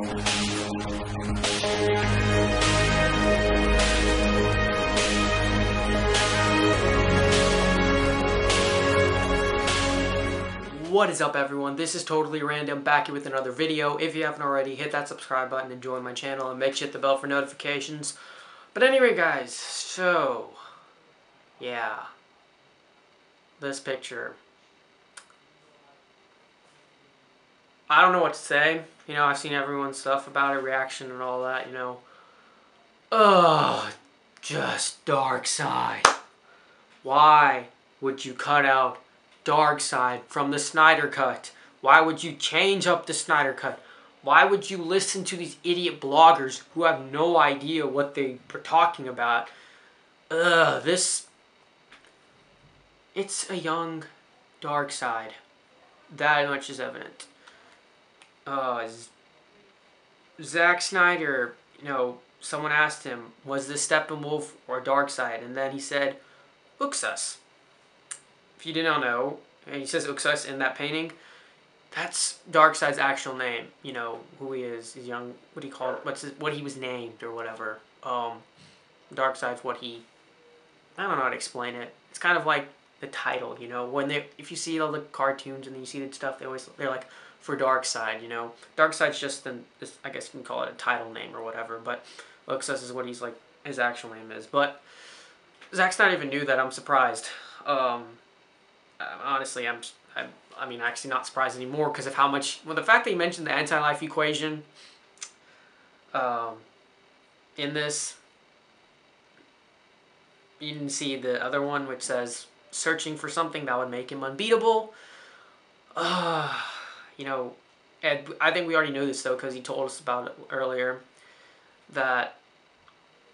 What is up everyone? This is Totally Random back here with another video. If you haven't already, hit that subscribe button and join my channel and make sure hit the bell for notifications. But anyway guys, so, yeah, this picture. I don't know what to say. You know, I've seen everyone's stuff about it, reaction and all that, you know. Ugh, just Darkseid. Why would you cut out Darkseid from the Snyder Cut? Why would you change up the Snyder Cut? Why would you listen to these idiot bloggers who have no idea what they are talking about? Ugh, this... It's a young Darkseid. That much is evident. Uh, Zack Snyder, you know, someone asked him, was this Steppenwolf or Darkseid? And then he said, Uxas if you did not know, and he says Uxas in that painting, that's Darkseid's actual name. You know who he is. his young. What do you call? What's his, what he was named or whatever. Um, Darkseid's what he. I don't know how to explain it. It's kind of like the title. You know when they if you see all the cartoons and you see the stuff, they always they're like for Darkseid. You know Darkseid's just an I guess you can call it a title name or whatever. But Uxas is what he's like his actual name is. But Zack Snyder even knew that. I'm surprised. Um, honestly, I'm, I'm, I mean, actually not surprised anymore because of how much, well, the fact that he mentioned the anti-life equation um, in this, you didn't see the other one which says searching for something that would make him unbeatable. Uh, you know, Ed, I think we already know this though because he told us about it earlier that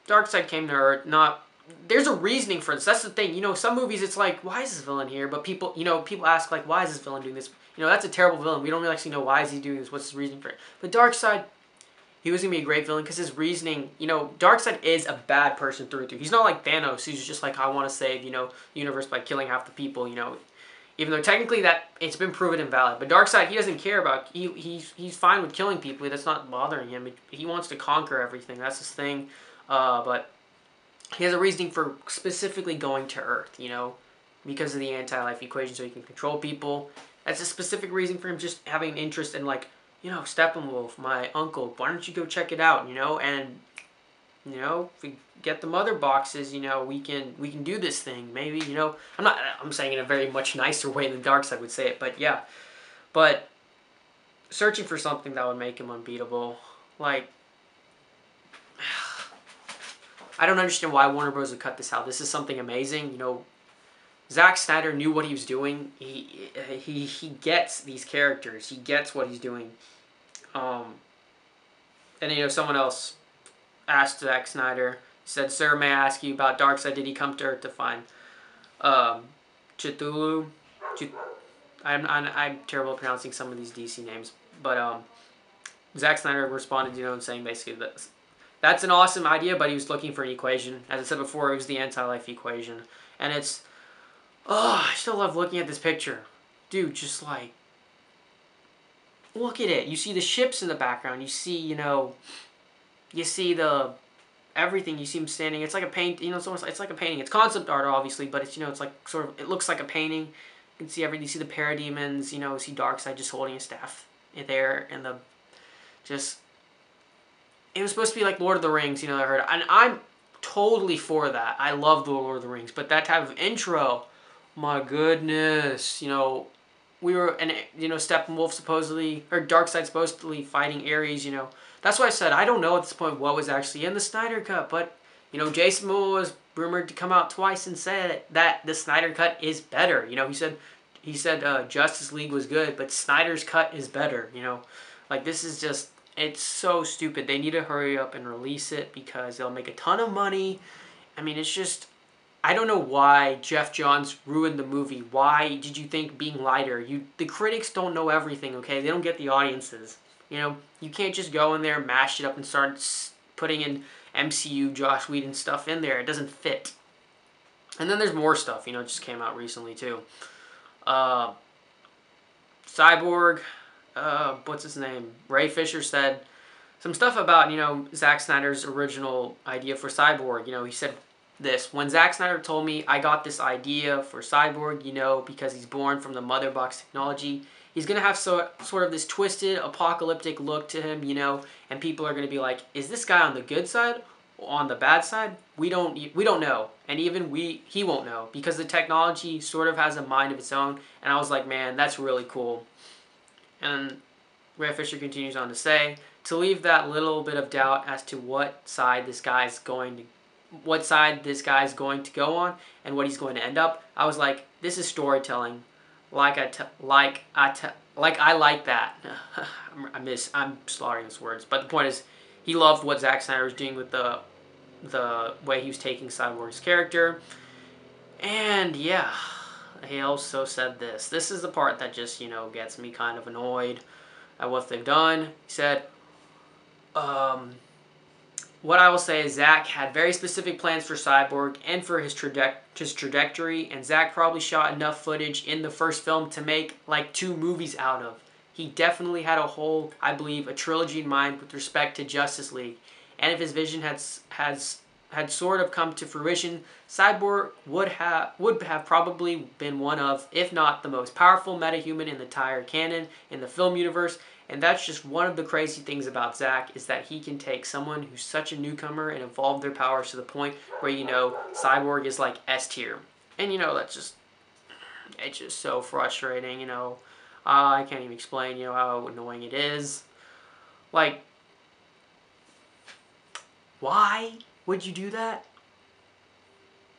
Darkseid came to Earth not there's a reasoning for this. That's the thing. You know, some movies it's like, why is this villain here? But people, you know, people ask like, why is this villain doing this? You know, that's a terrible villain. We don't really actually know why is he doing this. What's his reasoning for it? But Darkseid, he was gonna be a great villain because his reasoning. You know, Darkseid is a bad person through and through. He's not like Thanos, who's just like, I want to save you know the universe by killing half the people. You know, even though technically that it's been proven invalid. But Darkseid, he doesn't care about. He he's he's fine with killing people. That's not bothering him. He wants to conquer everything. That's his thing. Uh, but he has a reasoning for specifically going to Earth, you know, because of the anti-life equation, so he can control people. That's a specific reason for him just having an interest in, like, you know, Steppenwolf, my uncle. Why don't you go check it out, you know? And, you know, if we get the mother boxes, you know, we can we can do this thing. Maybe, you know, I'm not. I'm saying in a very much nicer way than Darkseid would say it, but yeah. But searching for something that would make him unbeatable, like I don't understand why Warner Bros. would cut this out. This is something amazing. You know, Zack Snyder knew what he was doing. He he he gets these characters. He gets what he's doing. Um, and you know, someone else asked Zack Snyder. He said, "Sir, may I ask you about Darkseid? Did he come to Earth to find um, Chithulu?" Ch- I'm, I'm I'm terrible at pronouncing some of these DC names, but um, Zack Snyder responded, you know, saying basically this that's an awesome idea, but he was looking for an equation. As I said before, it was the anti-life equation. And it's, oh, I still love looking at this picture. Dude, just like, look at it. You see the ships in the background. You see, you know, you see the, everything. You see him standing. It's like a paint, you know, it's, almost, it's like a painting. It's concept art, obviously, but it's, you know, it's like sort of, it looks like a painting. You can see everything. You see the parademons, you know, see Darkseid just holding a staff there, and the, just, it was supposed to be like Lord of the Rings, you know, I heard. And I'm totally for that. I love the Lord of the Rings. But that type of intro, my goodness, you know, we were, and, you know, Steppenwolf supposedly, or Darkseid supposedly fighting Ares, you know. That's why I said I don't know at this point what was actually in the Snyder Cut. But, you know, Jason Momoa was rumored to come out twice and said that the Snyder Cut is better. You know, he said, he said uh, Justice League was good, but Snyder's Cut is better, you know. Like, this is just it's so stupid. They need to hurry up and release it because they'll make a ton of money. I mean, it's just I don't know why Geoff Johns ruined the movie. Why did you think being lighter? You the critics don't know everything, okay? They don't get the audiences. You know, you can't just go in there, mash it up, and start putting in MCU Joss Whedon stuff in there. It doesn't fit. And then there's more stuff, you know, just came out recently too. Uh, Cyborg, uh, what's his name? Ray Fisher said some stuff about you know Zack Snyder's original idea for Cyborg. You know, he said this when Zack Snyder told me I got this idea for Cyborg. You know, because he's born from the Mother Box technology. He's gonna have so, sort of this twisted apocalyptic look to him, you know, and people are gonna be like, "Is this guy on the good side or on the bad side we don't we don't know and even we he won't know because the technology sort of has a mind of its own and i was like man that's really cool and ray fisher continues on to say to leave that little bit of doubt as to what side this guy's going to what side this guy's going to go on and what he's going to end up i was like this is storytelling like i t- like i t- like i like that i miss i'm slaughtering his words but the point is he loved what Zack Snyder was doing with the the way he was taking Cyborg's character. And yeah, he also said this. This is the part that just, you know, gets me kind of annoyed at what they've done. He said, um, what I will say is Zack had very specific plans for Cyborg and for his, traje- his trajectory, and Zack probably shot enough footage in the first film to make like two movies out of. He definitely had a whole, I believe, a trilogy in mind with respect to Justice League. And if his vision had has had sort of come to fruition, Cyborg would have would have probably been one of, if not the most powerful metahuman in the entire canon in the film universe. And that's just one of the crazy things about Zack is that he can take someone who's such a newcomer and evolve their powers to the point where you know Cyborg is like S tier. And you know that's just it's just so frustrating, you know. Uh, I can't even explain, you know, how annoying it is. Like, why would you do that?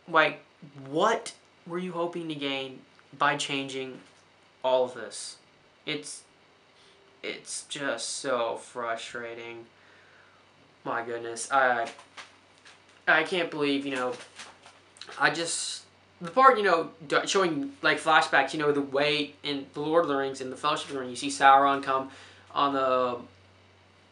Like, what were you hoping to gain by changing all of this? It's, it's just so frustrating. My goodness, I, I can't believe, you know, I just the part you know showing like flashbacks you know the way in the lord of the rings in the fellowship of the ring. You see sauron come on the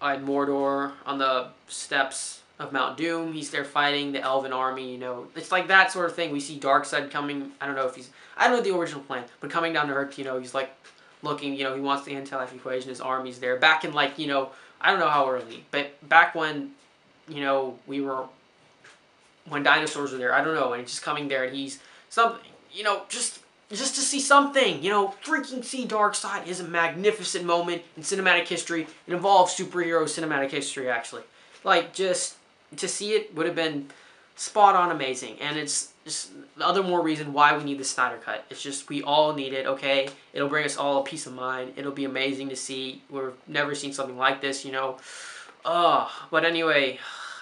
in mordor on the steps of mount doom. He's there fighting the elven army you know. It's like that sort of thing. We see Darkseid coming. I don't know if he's i don't know the original plan but coming down to earth you know he's like looking you know he wants the anti-life equation his army's there back in like you know i don't know how early but back when you know we were when dinosaurs were there i don't know and he's just coming there and he's something, you know, just just to see something, you know, freaking see Darkseid is a magnificent moment in cinematic history. It involves superhero cinematic history, actually. Like, just to see it would have been spot on amazing. And it's just the other more reason why we need the Snyder Cut. It's just we all need it, okay? It'll bring us all a peace of mind. It'll be amazing to see. We've never seen something like this, you know. Uh, but anyway,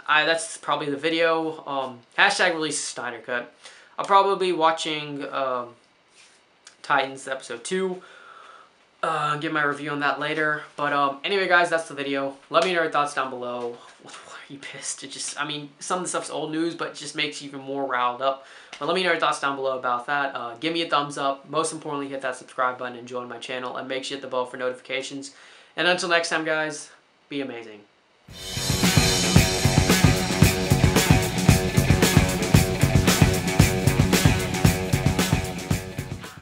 I, that's probably the video. Um, hashtag release Snyder Cut. I'll probably be watching um, Titans episode 2. Uh, give my review on that later. But um, anyway, guys, that's the video. Let me know your thoughts down below. Why are you pissed? It just, I mean, some of the stuff's old news, but just makes you even more riled up. But let me know your thoughts down below about that. Uh, give me a thumbs up. Most importantly, hit that subscribe button and join my channel. And make sure you hit the bell for notifications. And until next time, guys, be amazing.